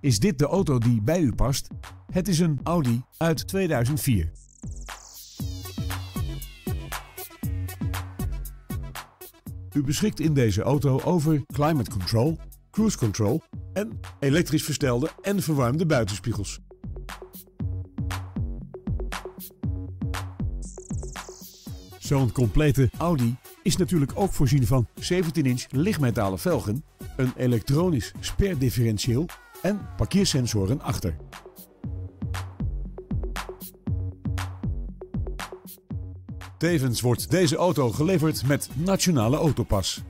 Is dit de auto die bij u past? Het is een Audi uit 2004. U beschikt in deze auto over climate control, cruise control en elektrisch verstelde en verwarmde buitenspiegels. Zo'n complete Audi is natuurlijk ook voorzien van 17-inch lichtmetalen velgen, een elektronisch sperdifferentieel en parkeersensoren achter. Tevens wordt deze auto geleverd met Nationale Autopas.